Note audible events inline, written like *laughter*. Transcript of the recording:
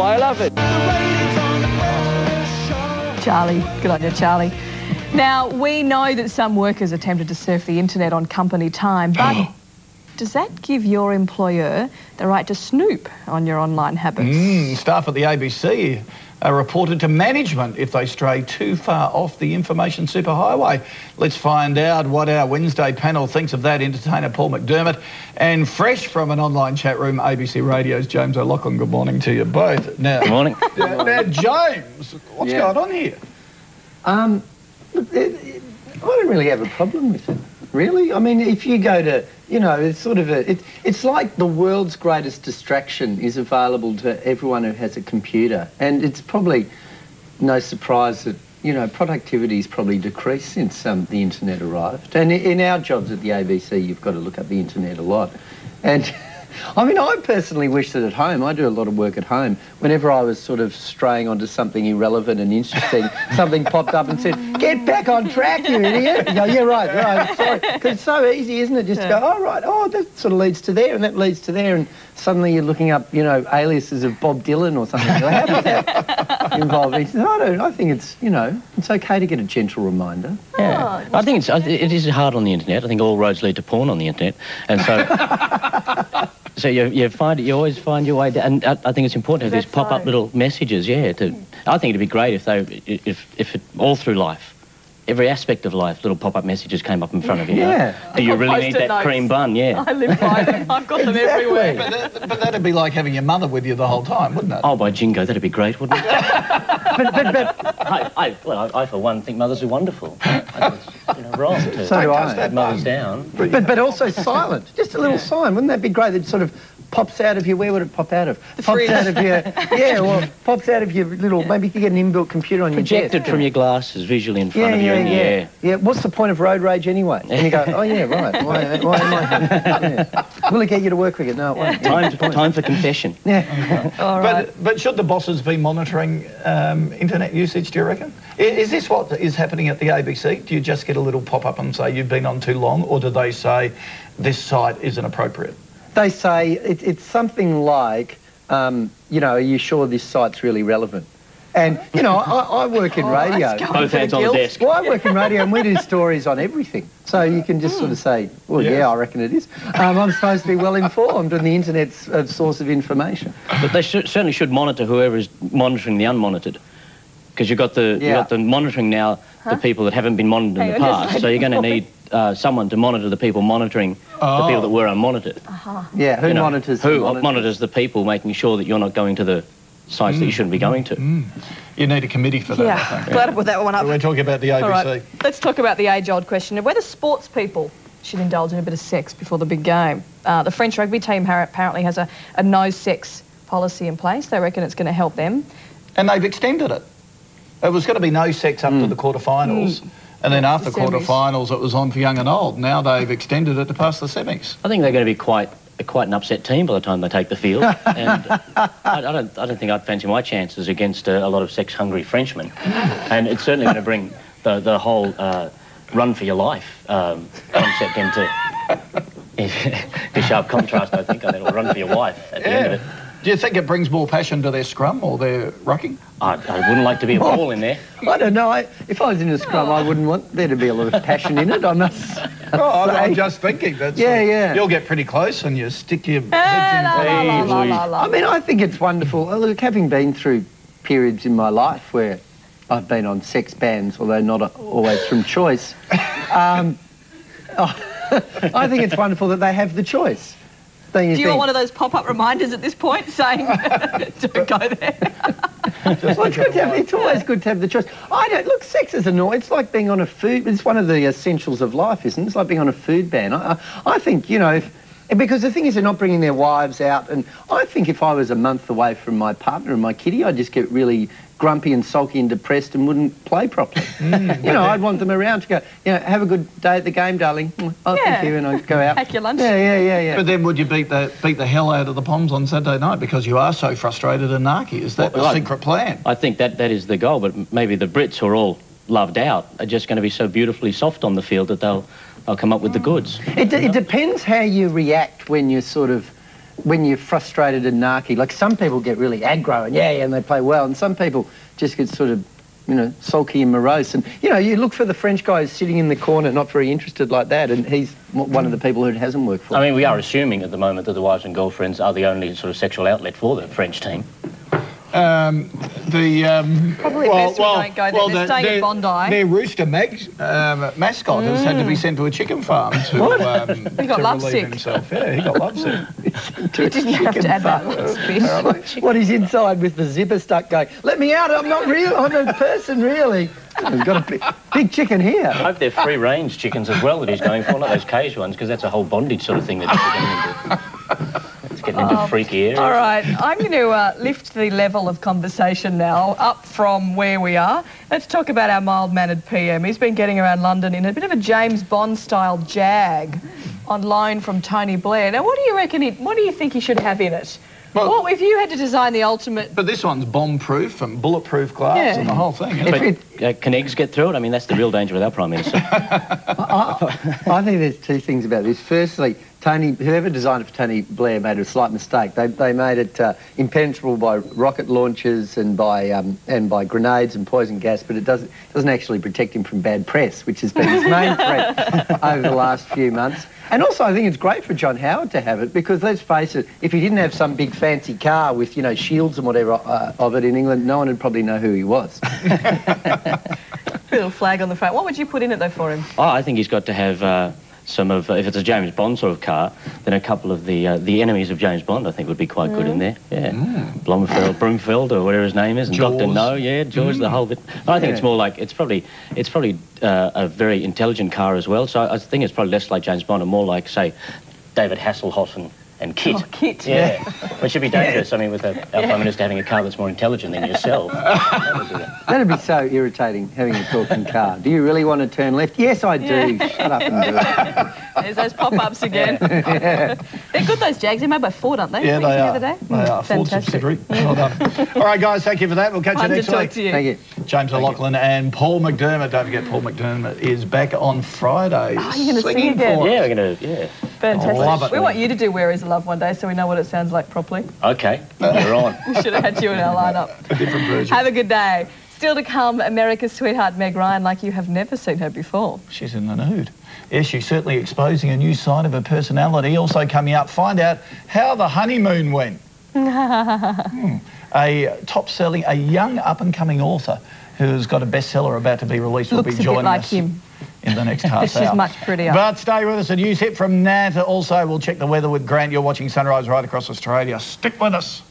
why I love it. Charlie, good on you, Charlie. Now, we know that some workers attempted to surf the internet on company time, but oh. Does that give your employer the right to snoop on your online habits? Mm, staff at the ABC are reported to management if they stray too far off the information superhighway. Let's find out what our Wednesday panel thinks of that. Entertainer Paul McDermott and fresh from an online chat room, ABC Radio's James O'Loughlin. Good morning to you both. Now, Good morning. now, *laughs* now, James, what's Yeah. going on here? Um, it, it, I don't really have a problem with it. Really, I mean, if you go to, you know, it's sort of a, it, it's like the world's greatest distraction is available to everyone who has a computer, and it's probably no surprise that you know productivity's probably decreased since um, the internet arrived. And in our jobs at the ABC, you've got to look up the internet a lot, and. *laughs* I mean, I personally wish that at home, I do a lot of work at home, whenever I was sort of straying onto something irrelevant and interesting, *laughs* something popped up and said, get back on track, you idiot. You go, yeah, right, right, sorry. Because it's so easy, isn't it? Just to go, oh, right, oh, that sort of leads to there and that leads to there. And suddenly you're looking up, you know, aliases of Bob Dylan or something. How does that *laughs* involve me? He says, I don't, I think it's, you know, it's okay to get a gentle reminder. Yeah. Oh, I think it's, it is hard on the internet. I think all roads lead to porn on the internet. And so, *laughs* so you, you find you always find your way down. And I, I think it's important to have these pop-up little messages, yeah. To, I think it'd be great if they, if, if it, all through life, every aspect of life, little pop-up messages came up in front of you. Yeah. Do you really need Post-it that cream bun? Yeah. I live by them. *laughs* I've got them everywhere. But, that, but that'd be like having your mother with you the whole time, wouldn't it? Oh, by jingo, that'd be great, wouldn't it? *laughs* But, but, but I, I, well, I, I, for one, think mothers are wonderful. I think you know, wrong to So do I. have mothers down. But, but also silent. Just a little sign. Wouldn't that be great? That sort of pops out of your, where would it pop out of? pops fridge. out of your, *laughs* yeah, well, pops out of your little, maybe you could get an inbuilt computer on your Projected desk. from your glasses visually in front yeah, of you yeah, in the yeah. air. Yeah, what's the point of road rage anyway? And you go, oh yeah, right. Why, why am I? *laughs* Yeah. Will it get you to work quicker? No, it won't. Time, time for confession. Yeah. *laughs* All right. But, but should the bosses be monitoring um, internet usage, do you reckon? I- Is this what is happening at the ABC? Do you just get a little pop-up and say you've been on too long, or do they say this site isn't appropriate? They say it, it's something like, um, you know, are you sure this site's really relevant? And, you know, I, I work in *laughs* Oh, radio. that's going Both for hands on the desk. Well, I work in radio and we do stories on everything. So you can just sort of say, well, yeah, Yes. I reckon it is. Um, I'm supposed to be well informed and the internet's a source of information. But they should, certainly should monitor whoever is monitoring the unmonitored. Because you've got the you've got the monitoring now the people that haven't been monitored in the on just a past. So you're going to need uh, someone to monitor the people monitoring the oh. people that were unmonitored. Uh-huh. Yeah, who You know, monitors? who monitors? monitors the people, making sure that you're not going to the sites that you mm, shouldn't be mm, going to. Mm. You need a committee for that, I Yeah, think. glad I put that one up. We're talking about the ABC. right, let's talk about the age-old question of whether sports people should indulge in a bit of sex before the big game. Uh, the French rugby team apparently has a, a no-sex policy in place. They reckon it's going to help them. And they've extended it. It was going to be no sex up to the quarterfinals, and then after The semis. quarterfinals, it was on for young and old. Now they've extended it to past the semis. I think they're going to be quite quite an upset team by the time they take the field. *laughs* and I, I don't I don't think I'd fancy my chances against a, a lot of sex-hungry Frenchmen. and it's certainly going to bring the the whole uh, run for your life um, concept into *laughs* in sharp contrast. I think, and it'll run for your wife at the end of it. Do you think it brings more passion to their scrum or their rucking? I, I wouldn't like to be a ball in there. I don't know. I, if I was in a scrum, I wouldn't want there to be a lot of passion in it. I must. *laughs* Oh, I'm, I'm just thinking. That's, Yeah, yeah. You'll get pretty close and you stick your Eh, heads la, la, la, in. la, la, la. I mean, I think it's wonderful. Uh, Look, having been through periods in my life where I've been on sex bans, although not uh, always from choice, um, *laughs* I think it's wonderful that they have the choice. Do you think? want one of those pop-up reminders at this point saying, *laughs* don't go there? *laughs* Well, it's, good to have, it's always good to have the choice. I don't look. Sex is annoying. It's like being on a food. It's one of the essentials of life, isn't it? It's like being on a food ban. I, I, I think you know, if, because the thing is, they're not bringing their wives out, and I think if I was a month away from my partner and my kitty, I'd just get really grumpy and sulky and depressed and wouldn't play properly. *laughs* Mm. you know, I'd want them around to go. You know, have a good day at the game, darling. Oh, Yeah. thank you, and I'd go out. *laughs* Pack your lunch. Yeah, yeah, yeah, yeah. But then would you beat the beat the hell out of the Poms on Saturday night because you are so frustrated and narky? Is that Well, the I- secret plan? I think that that is the goal, but maybe the Brits who are all loved out are just going to be so beautifully soft on the field that they'll they'll come up with the goods. It, de- it depends how you react when you're sort of when you're frustrated and narky. Like some people get really aggro and yeah, and they play well, and some people just get sort of, you know, sulky and morose. And you know, you look for the French guy who's sitting in the corner, not very interested like that, and he's one of the people who hasn't worked for. I mean, we are assuming at the moment that the wives and girlfriends are the only sort of sexual outlet for the French team. Um, the um, Probably best we don't go there. They're staying at their, Bondi. Their rooster mag, um, mascot has had to be sent to a chicken farm to, um, *laughs* He got to lovesick. relieve himself. Yeah, he got lovesick. *laughs* Didn't you have to add that last *laughs* bit? what he's inside with the zipper stuck going, let me out, I'm not real, I'm a person really. We've got a big, big chicken here. I hope they're free-range chickens as well that he's going for, not those cage ones, because that's a whole bondage sort of thing that he's going into. It's getting into freaky areas. All right, I'm going to uh, lift the level of conversation now up from where we are. Let's talk about our mild-mannered PM. He's been getting around London in a bit of a James Bond-style jag on loan from Tony Blair. Now, what do you reckon? It, what do you think he should have in it? Well- what if you had to design the ultimate? But this one's bomb-proof and bulletproof glass Yeah. and the whole thing. Isn't But it? uh, can eggs get through it? I mean, that's the real danger with our Prime Minister. *laughs* I think there's two things about this. Firstly, Tony, whoever designed it for Tony Blair made a slight mistake. They, they made it uh, impenetrable by rocket launchers and by um, and by grenades and poison gas, but it doesn't doesn't actually protect him from bad press, which has been his main threat *laughs* over the last few months. And also, I think it's great for John Howard to have it because let's face it, if he didn't have some big fancy car with you know shields and whatever uh, of it in England, no one would probably know who he was. *laughs* Little flag on the front. What would you put in it though for him? Oh, I think he's got to have uh, some of, uh, if it's a James Bond sort of car, then a couple of the uh, the enemies of James Bond I think would be quite good in there. Yeah. Blomfeld, Broomfield or whatever his name is, and Dr. No, yeah, George, the whole bit. I think it's more like, it's probably, it's probably uh, a very intelligent car as well, so I think it's probably less like James Bond and more like, say, David Hasselhoff and, and Kit. Oh, Kit. Yeah. *laughs* Which should be dangerous, I mean, with a, our Prime Minister having a car that's more intelligent than yourself. That would be. That'd be so irritating, having a talking car. Do you really want to turn left? Yes, I do. Shut up and do it. *laughs* There's those pop-ups again. *laughs* They're good, those Jags. They're made by Ford, aren't they? Yeah, they are. The other day? They are. Ford Fantastic. subsidiary. Well done. All right, guys, thank you for that. We'll catch Fun you to next talk week. to you. Thank you. James O'Loughlin and Paul McDermott. Don't forget, Paul McDermott is back on Friday. Oh, you're gonna sing singing again? Yeah, we're going to, yeah. Fantastic. Love it. We want you to do Where Is a Love one day so we know what it sounds like properly. Okay, you're on. *laughs* We should have had you in our lineup. A different version. Have a good day. Still to come, America's sweetheart Meg Ryan, like you have never seen her before. She's in the nude. Yes, she's certainly exposing a new side of her personality. Also coming up, find out how the honeymoon went. *laughs* Hmm. A top-selling, a young up-and-coming author who's got a bestseller about to be released will Looks be a bit joining like us him. In the next *laughs* half She's hour. much prettier. But stay with us. A news hit from Nat. Also, we'll check the weather with Grant. You're watching Sunrise right across Australia. Stick with us.